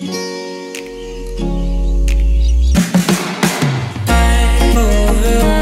I'm over.